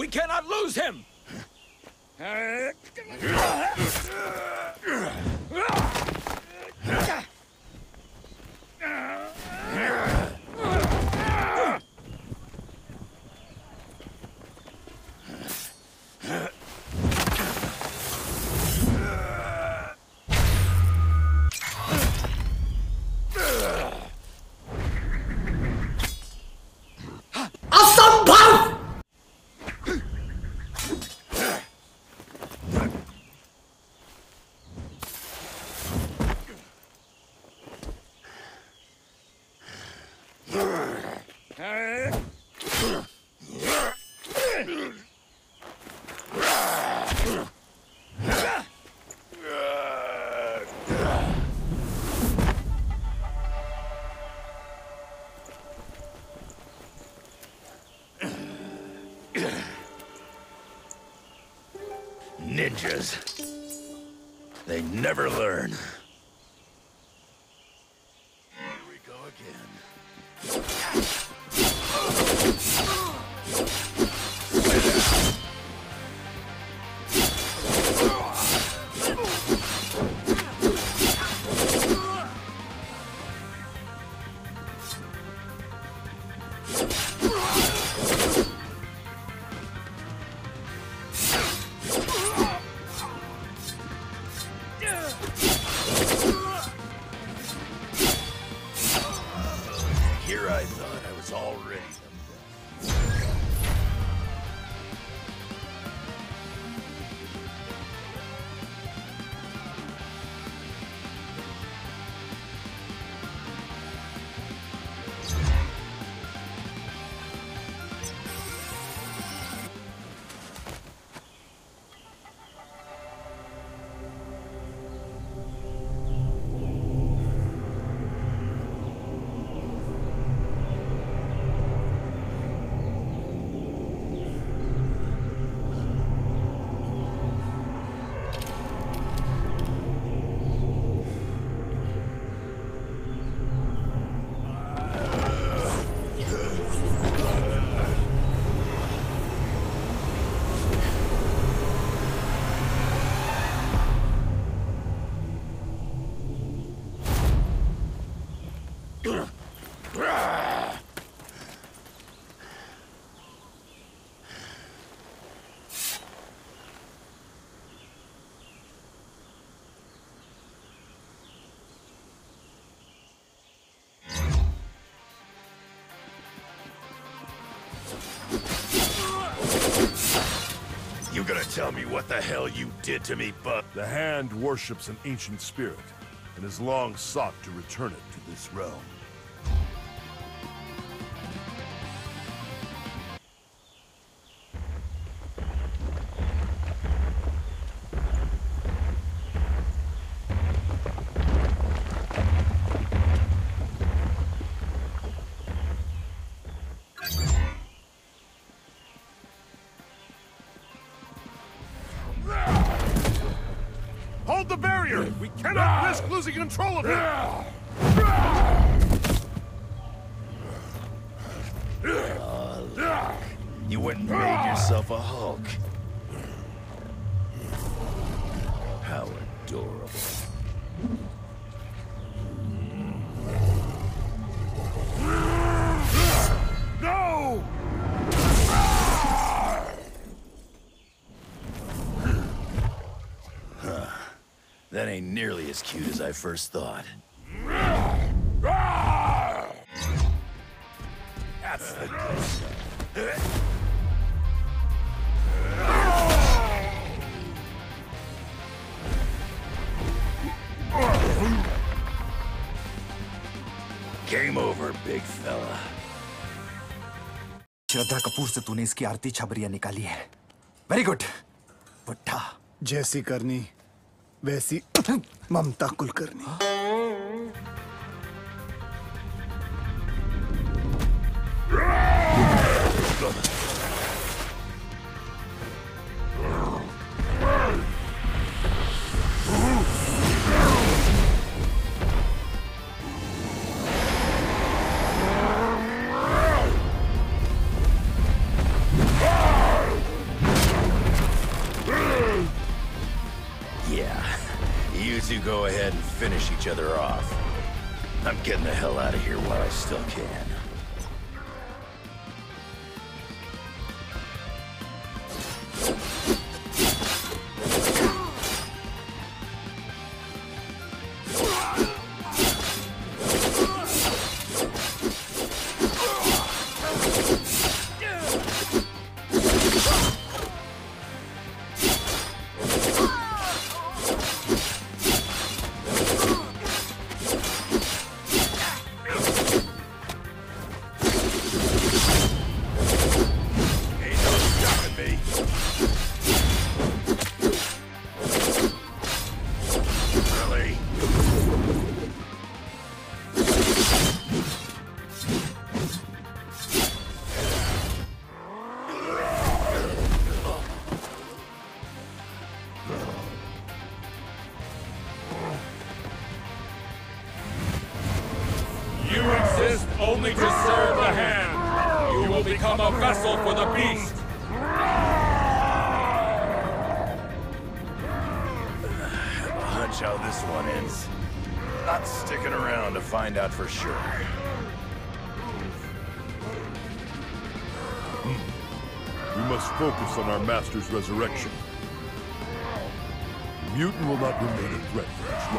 We cannot lose him! Ninjas. They never learn. I thought I was already the best. You gonna tell me what the hell you did to me, but... The Hand worships an ancient spirit, and has long sought to return it to this realm. We cannot risk losing control of it! You went and made yourself a Hulk. How adorable. That ain't nearly as cute as I first thought. That's the good stuff. Game over, big fella. Shraddha Kapoor से तूने इसकी आरती छबरियां निकाली है very good बुढ़ा जैसी करनी वैसी ममता Kulkarni. Each other off. I'm getting the hell out of here while I still can. Serve hand. You will become a vessel for the beast. A hunch how this one ends. Not sticking around to find out for sure. Hmm. We must focus on our master's resurrection. The mutant will not remain a threat for much longer.